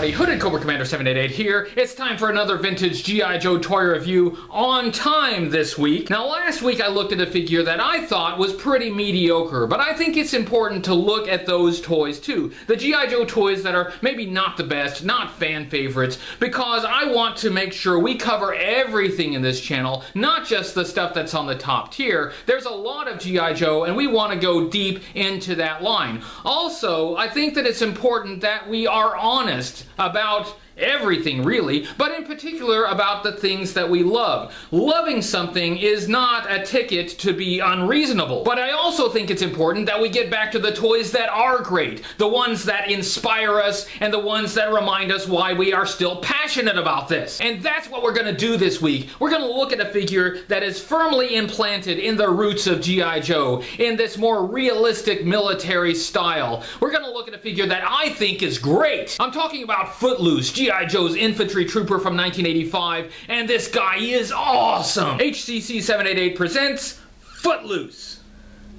everybody? Hooded Cobra Commander 788 here. It's time for another vintage G.I. Joe toy review on time this week. Now, last week I looked at a figure that I thought was pretty mediocre, but I think it's important to look at those toys too. The G.I. Joe toys that are maybe not the best, not fan favorites, because I want to make sure we cover everything in this channel, not just the stuff that's on the top tier. There's a lot of G.I. Joe, and we want to go deep into that line. Also, I think that it's important that we are honest about everything really, but in particular about the things that we love. Loving something is not a ticket to be unreasonable, but I also think it's important that we get back to the toys that are great, the ones that inspire us, and the ones that remind us why we are still passionate about this. And that's what we're gonna do this week. We're gonna look at a figure that is firmly implanted in the roots of G.I. Joe, in this more realistic military style. We're gonna look at a figure that I think is great. I'm talking about Footloose, G.I. G.I. Joe's infantry trooper from 1985, and this guy is awesome! HCC 788 presents Footloose.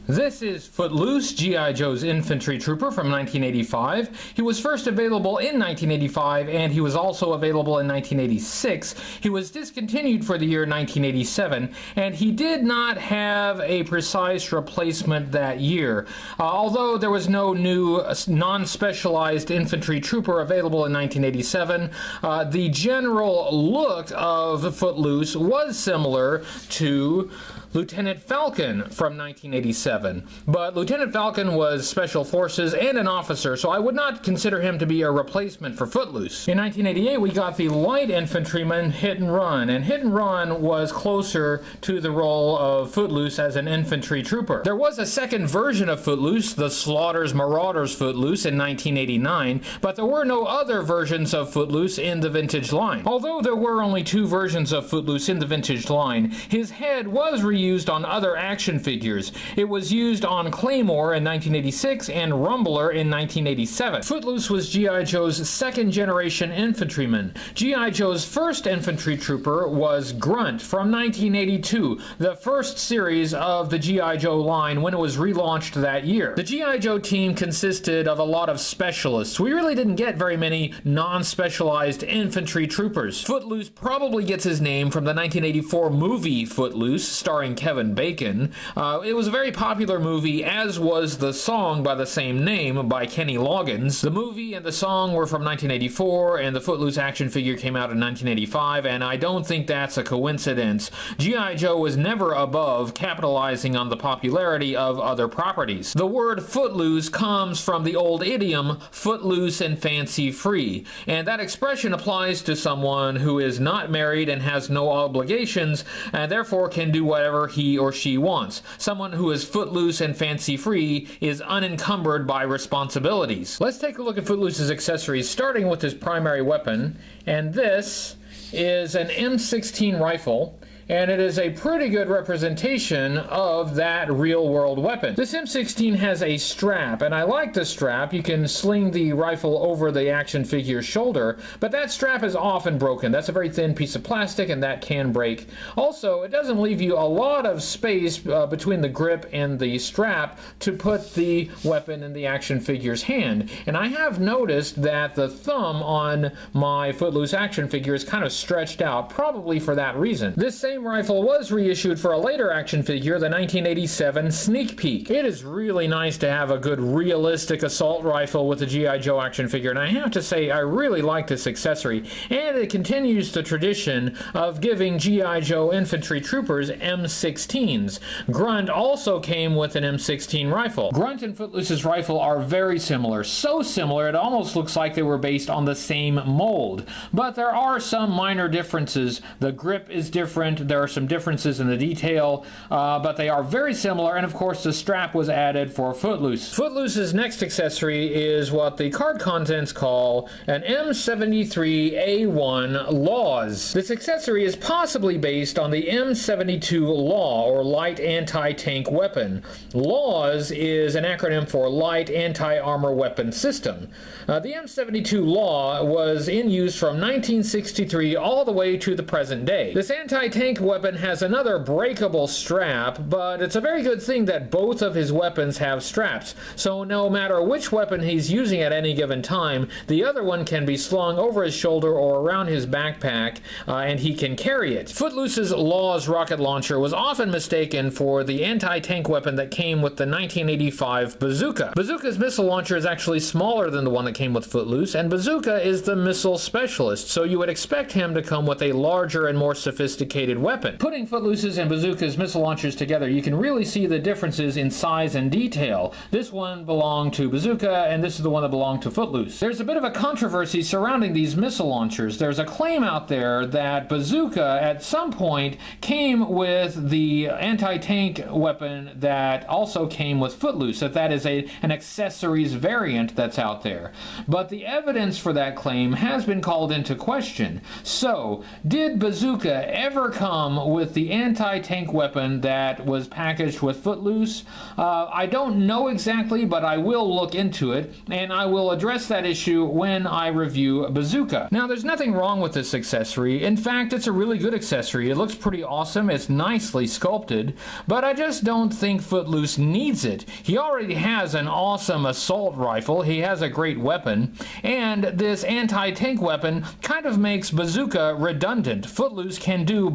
This is Footloose, G.I. Joe's infantry trooper from 1985. He was first available in 1985 and he was also available in 1986. He was discontinued for the year 1987 and he did not have a precise replacement that year. Uh, although there was no new uh, non-specialized infantry trooper available in 1987, uh, the general look of Footloose was similar to Lieutenant Falcon from 1987. But Lieutenant Falcon was Special Forces and an officer, so I would not consider him to be a replacement for Footloose. In 1988, we got the Light Infantryman Hit and Run, and Hit and Run was closer to the role of Footloose as an infantry trooper. There was a second version of Footloose, the Slaughter's Marauders Footloose, in 1989, but there were no other versions of Footloose in the vintage line. Although there were only two versions of Footloose in the vintage line, his head was reused used on other action figures. It was used on Claymore in 1986 and Rumbler in 1987. Footloose was G.I. Joe's second generation infantryman. G.I. Joe's first infantry trooper was Grunt from 1982, the first series of the G.I. Joe line when it was relaunched that year. The G.I. Joe team consisted of a lot of specialists. We really didn't get very many non-specialized infantry troopers. Footloose probably gets his name from the 1984 movie Footloose, starring starring Kevin Bacon. Uh, it was a very popular movie, as was the song by the same name by Kenny Loggins. The movie and the song were from 1984, and the Footloose action figure came out in 1985, and I don't think that's a coincidence. G.I. Joe was never above capitalizing on the popularity of other properties. The word footloose comes from the old idiom footloose and fancy free, and that expression applies to someone who is not married and has no obligations, and therefore can do whatever whatever he or she wants. Someone who is footloose and fancy free is unencumbered by responsibilities. Let's take a look at Footloose's accessories, starting with his primary weapon, and this is an M16 rifle and it is a pretty good representation of that real world weapon. This M16 has a strap, and I like the strap. You can sling the rifle over the action figure's shoulder, but that strap is often broken. That's a very thin piece of plastic, and that can break. Also, it doesn't leave you a lot of space uh, between the grip and the strap to put the weapon in the action figure's hand. And I have noticed that the thumb on my Footloose action figure is kind of stretched out, probably for that reason. This same same rifle was reissued for a later action figure, the 1987 Sneak Peek. It is really nice to have a good realistic assault rifle with a G.I. Joe action figure, and I have to say I really like this accessory, and it continues the tradition of giving G.I. Joe infantry troopers M16s. Grunt also came with an M16 rifle. Grunt and Footloose's rifle are very similar, so similar it almost looks like they were based on the same mold. But there are some minor differences. The grip is different, there are some differences in the detail, uh, but they are very similar. And of course, the strap was added for Footloose. Footloose's next accessory is what the card contents call an M73A1 Laws. This accessory is possibly based on the M72 Law, or Light Anti-Tank Weapon. LAWS is an acronym for Light Anti-Armor Weapon System. Uh, the M72 Law was in use from 1963 all the way to the present day. This anti-tank anti-tank weapon has another breakable strap, but it's a very good thing that both of his weapons have straps. So no matter which weapon he's using at any given time, the other one can be slung over his shoulder or around his backpack, uh, and he can carry it. Footloose's Laws rocket launcher was often mistaken for the anti-tank weapon that came with the 1985 Bazooka. Bazooka's missile launcher is actually smaller than the one that came with Footloose, and Bazooka is the missile specialist, so you would expect him to come with a larger and more sophisticated weapon. Putting Footloose's and Bazooka's missile launchers together, you can really see the differences in size and detail. This one belonged to Bazooka, and this is the one that belonged to Footloose. There's a bit of a controversy surrounding these missile launchers. There's a claim out there that Bazooka at some point came with the anti-tank weapon that also came with Footloose, that that is a, an accessories variant that's out there. But the evidence for that claim has been called into question. So, did Bazooka ever come with the anti-tank weapon that was packaged with Footloose? Uh, I don't know exactly, but I will look into it, and I will address that issue when I review Bazooka. Now, there's nothing wrong with this accessory. In fact, it's a really good accessory. It looks pretty awesome. It's nicely sculpted, but I just don't think Footloose needs it. He already has an awesome assault rifle. He has a great weapon, and this anti-tank weapon kind of makes Bazooka redundant. Footloose can do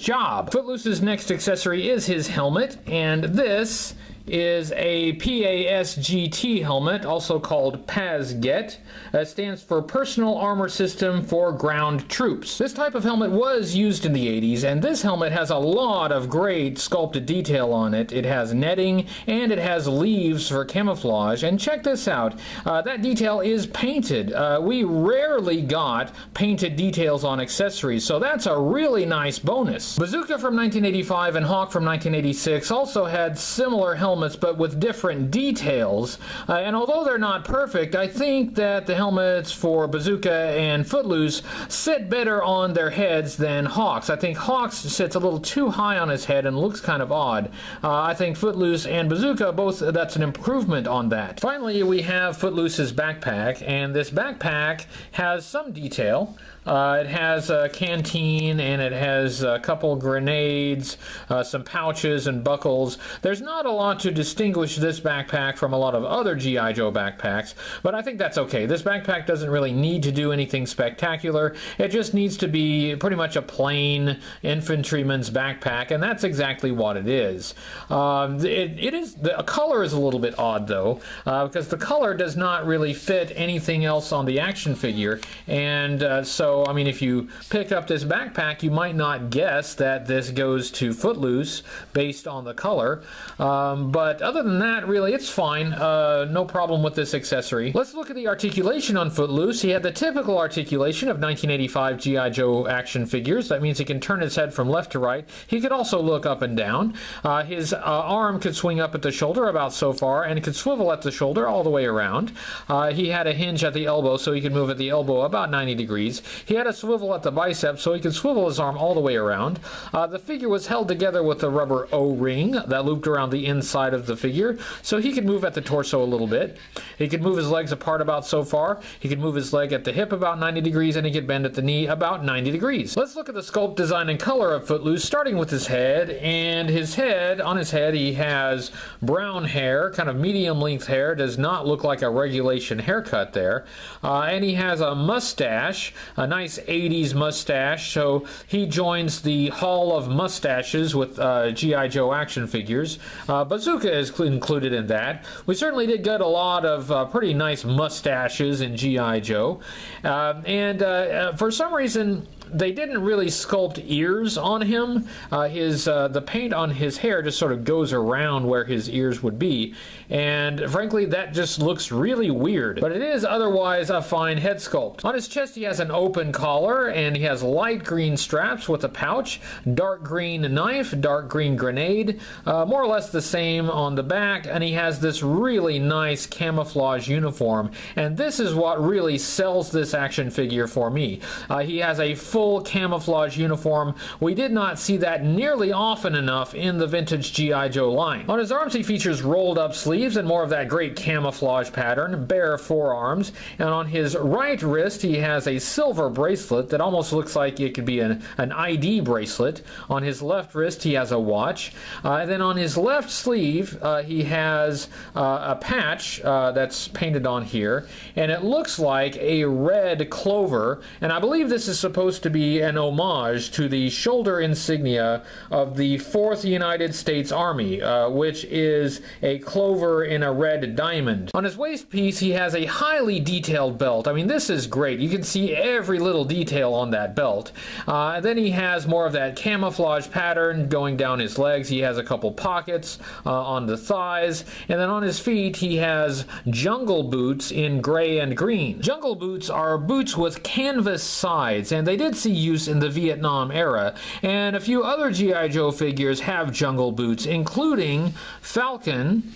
Job. Footloose's next accessory is his helmet, and this is a PASGT helmet, also called PASGET. That stands for Personal Armor System for Ground Troops. This type of helmet was used in the 80s, and this helmet has a lot of great sculpted detail on it. It has netting, and it has leaves for camouflage. And check this out, uh, that detail is painted. Uh, we rarely got painted details on accessories, so that's a really nice bonus. Bazooka from 1985 and Hawk from 1986 also had similar helmets helmets, but with different details. Uh, and although they're not perfect, I think that the helmets for Bazooka and Footloose sit better on their heads than Hawks. I think Hawks sits a little too high on his head and looks kind of odd. Uh, I think Footloose and Bazooka, both that's an improvement on that. Finally, we have Footloose's backpack, and this backpack has some detail. Uh, it has a canteen and it has a couple grenades, uh, some pouches and buckles. There's not a lot to distinguish this backpack from a lot of other G.I. Joe backpacks, but I think that's okay. This backpack doesn't really need to do anything spectacular. It just needs to be pretty much a plain infantryman's backpack, and that's exactly what it is. Um, it, it is the color is a little bit odd though, uh, because the color does not really fit anything else on the action figure, and uh, so so, I mean, if you pick up this backpack, you might not guess that this goes to Footloose based on the color. Um, but other than that, really, it's fine. Uh, no problem with this accessory. Let's look at the articulation on Footloose. He had the typical articulation of 1985 G.I. Joe action figures. That means he can turn his head from left to right. He could also look up and down. Uh, his uh, arm could swing up at the shoulder about so far, and could swivel at the shoulder all the way around. Uh, he had a hinge at the elbow, so he could move at the elbow about 90 degrees. He had a swivel at the bicep so he could swivel his arm all the way around. Uh, the figure was held together with a rubber O-ring that looped around the inside of the figure so he could move at the torso a little bit. He could move his legs apart about so far. He could move his leg at the hip about 90 degrees and he could bend at the knee about 90 degrees. Let's look at the sculpt, design, and color of Footloose starting with his head. And his head, on his head, he has brown hair, kind of medium length hair, does not look like a regulation haircut there. Uh, and he has a mustache, a nice 80s mustache, so he joins the Hall of Mustaches with uh, G.I. Joe action figures. Uh, Bazooka is included in that. We certainly did get a lot of uh, pretty nice mustaches in G.I. Joe. Uh, and uh, uh, for some reason, they didn't really sculpt ears on him. Uh, his uh, the paint on his hair just sort of goes around where his ears would be, and frankly, that just looks really weird. But it is otherwise a fine head sculpt. On his chest, he has an open collar, and he has light green straps with a pouch, dark green knife, dark green grenade, uh, more or less the same on the back, and he has this really nice camouflage uniform. And this is what really sells this action figure for me. Uh, he has a full full camouflage uniform. We did not see that nearly often enough in the vintage G.I. Joe line. On his arms, he features rolled up sleeves and more of that great camouflage pattern, bare forearms, and on his right wrist, he has a silver bracelet that almost looks like it could be an, an ID bracelet. On his left wrist, he has a watch. Uh, and then on his left sleeve, uh, he has uh, a patch uh, that's painted on here, and it looks like a red clover. And I believe this is supposed to be an homage to the shoulder insignia of the 4th United States Army, uh, which is a clover in a red diamond. On his waist piece, he has a highly detailed belt. I mean, this is great. You can see every little detail on that belt. Uh, then he has more of that camouflage pattern going down his legs. He has a couple pockets uh, on the thighs. And then on his feet, he has jungle boots in gray and green. Jungle boots are boots with canvas sides, and they did see use in the Vietnam era. And a few other G.I. Joe figures have jungle boots, including Falcon,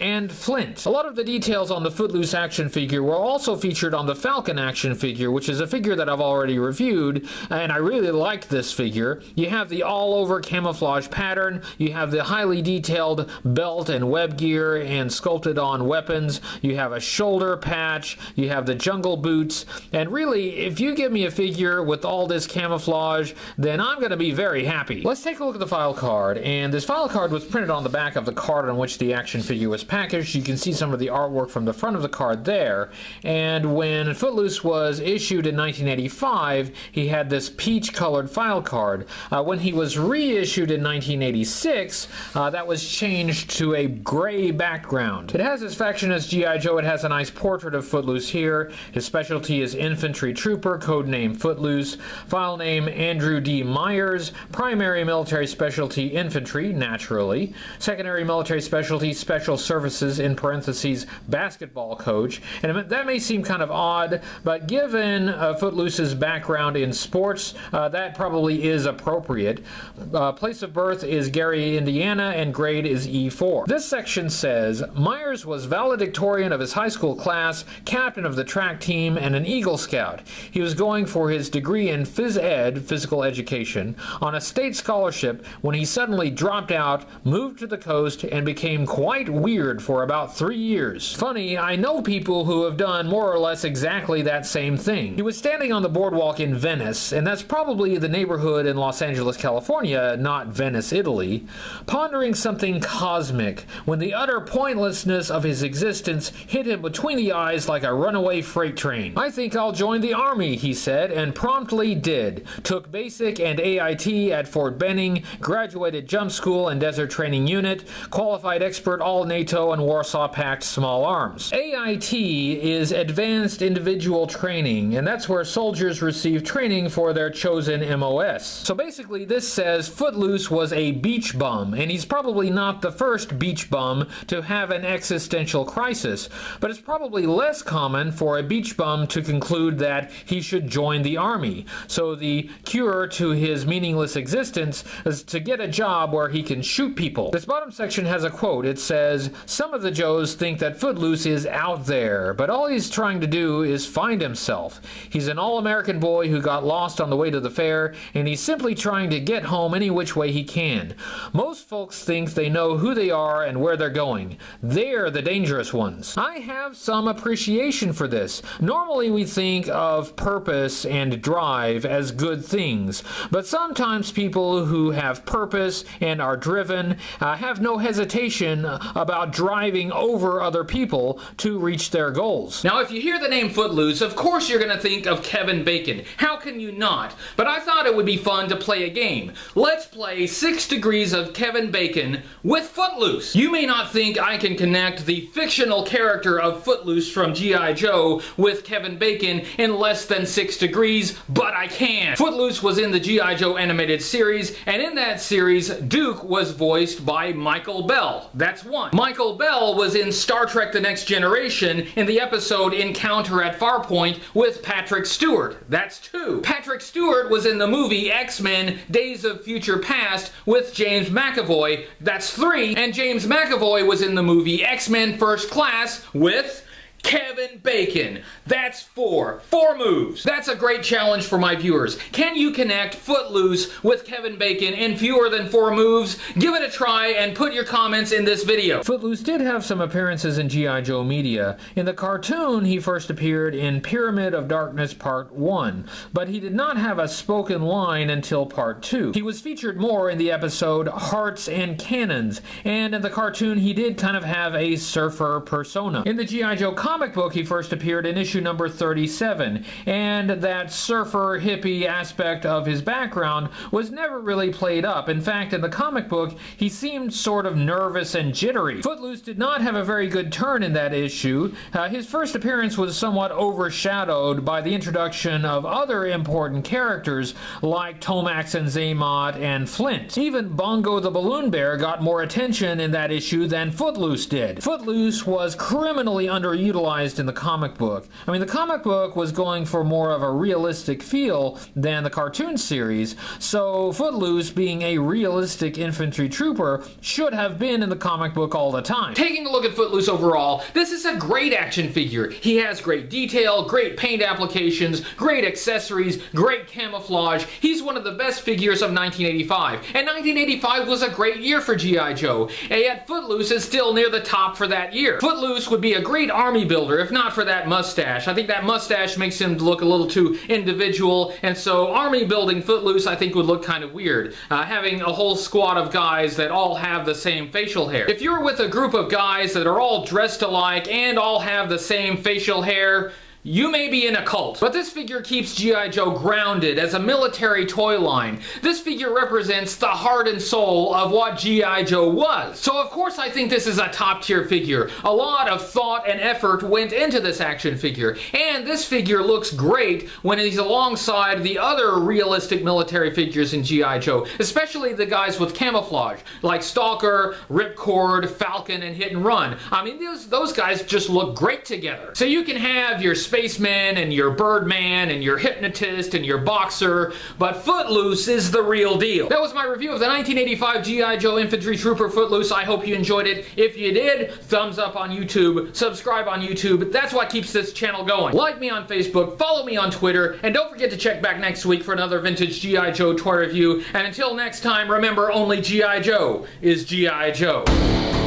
and Flint. A lot of the details on the Footloose action figure were also featured on the Falcon action figure, which is a figure that I've already reviewed, and I really liked this figure. You have the all-over camouflage pattern, you have the highly detailed belt and web gear and sculpted on weapons, you have a shoulder patch, you have the jungle boots, and really, if you give me a figure with all this camouflage, then I'm going to be very happy. Let's take a look at the file card, and this file card was printed on the back of the card on which the action figure was packaged. You can see some of the artwork from the front of the card there. And when Footloose was issued in 1985, he had this peach colored file card. Uh, when he was reissued in 1986, uh, that was changed to a gray background. It has his faction as G.I. Joe. It has a nice portrait of Footloose here. His specialty is Infantry Trooper, codename Footloose. File name Andrew D. Myers. Primary military specialty Infantry, naturally. Secondary military specialty Special Services services in parentheses basketball coach. And that may seem kind of odd, but given uh, Footloose's background in sports, uh, that probably is appropriate. Uh, place of birth is Gary, Indiana, and grade is E4. This section says Myers was valedictorian of his high school class, captain of the track team, and an Eagle Scout. He was going for his degree in phys ed, physical education, on a state scholarship when he suddenly dropped out, moved to the coast, and became quite weird for about three years. Funny, I know people who have done more or less exactly that same thing. He was standing on the boardwalk in Venice, and that's probably the neighborhood in Los Angeles, California, not Venice, Italy, pondering something cosmic when the utter pointlessness of his existence hit him between the eyes like a runaway freight train. I think I'll join the army, he said, and promptly did. Took basic and AIT at Fort Benning, graduated jump school and desert training unit, qualified expert all NATO and Warsaw Pact small arms. AIT is Advanced Individual Training, and that's where soldiers receive training for their chosen MOS. So basically, this says Footloose was a beach bum, and he's probably not the first beach bum to have an existential crisis, but it's probably less common for a beach bum to conclude that he should join the army. So the cure to his meaningless existence is to get a job where he can shoot people. This bottom section has a quote. It says, some of the Joes think that Footloose is out there, but all he's trying to do is find himself. He's an all American boy who got lost on the way to the fair, and he's simply trying to get home any which way he can. Most folks think they know who they are and where they're going. They're the dangerous ones. I have some appreciation for this. Normally, we think of purpose and drive as good things, but sometimes people who have purpose and are driven uh, have no hesitation about driving over other people to reach their goals. Now, if you hear the name Footloose, of course you're going to think of Kevin Bacon. How can you not? But I thought it would be fun to play a game. Let's play 6 Degrees of Kevin Bacon with Footloose. You may not think I can connect the fictional character of Footloose from G.I. Joe with Kevin Bacon in less than 6 degrees, but I can. Footloose was in the G.I. Joe animated series, and in that series, Duke was voiced by Michael Bell. That's one. Michael Bell was in Star Trek The Next Generation in the episode Encounter at Farpoint with Patrick Stewart. That's two. Patrick Stewart was in the movie X-Men Days of Future Past with James McAvoy. That's three. And James McAvoy was in the movie X-Men First Class with Kevin Bacon. That's four. Four moves. That's a great challenge for my viewers. Can you connect Footloose with Kevin Bacon in fewer than four moves? Give it a try and put your comments in this video. Footloose did have some appearances in G.I. Joe media. In the cartoon, he first appeared in Pyramid of Darkness Part 1, but he did not have a spoken line until Part 2. He was featured more in the episode Hearts and Cannons, and in the cartoon, he did kind of have a surfer persona. In the G.I. Joe book, he first appeared in issue number 37, and that surfer hippie aspect of his background was never really played up. In fact, in the comic book, he seemed sort of nervous and jittery. Footloose did not have a very good turn in that issue. Uh, his first appearance was somewhat overshadowed by the introduction of other important characters like Tomax and Xamot and Flint. Even Bongo the Balloon Bear got more attention in that issue than Footloose did. Footloose was criminally underutilized in the comic book. I mean, the comic book was going for more of a realistic feel than the cartoon series, so Footloose, being a realistic infantry trooper, should have been in the comic book all the time. Taking a look at Footloose overall, this is a great action figure. He has great detail, great paint applications, great accessories, great camouflage. He's one of the best figures of 1985. And 1985 was a great year for G.I. Joe, and yet Footloose is still near the top for that year. Footloose would be a great army builder if not for that mustache. I think that mustache makes him look a little too individual, and so army building Footloose I think would look kind of weird. Uh, having a whole squad of guys that all have the same facial hair. If you're with a group of guys that are all dressed alike and all have the same facial hair, you may be in a cult, but this figure keeps G.I. Joe grounded as a military toy line. This figure represents the heart and soul of what G.I. Joe was. So of course I think this is a top tier figure. A lot of thought and effort went into this action figure, and this figure looks great when he's alongside the other realistic military figures in G.I. Joe, especially the guys with camouflage, like Stalker, Ripcord, Falcon, and Hit and Run. I mean, those, those guys just look great together. So you can have your spaceman and your birdman and your hypnotist and your boxer, but Footloose is the real deal. That was my review of the 1985 G.I. Joe Infantry Trooper Footloose. I hope you enjoyed it. If you did, thumbs up on YouTube, subscribe on YouTube. That's what keeps this channel going. Like me on Facebook, follow me on Twitter, and don't forget to check back next week for another vintage G.I. Joe toy review. And until next time, remember only G.I. Joe is G.I. Joe.